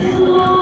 我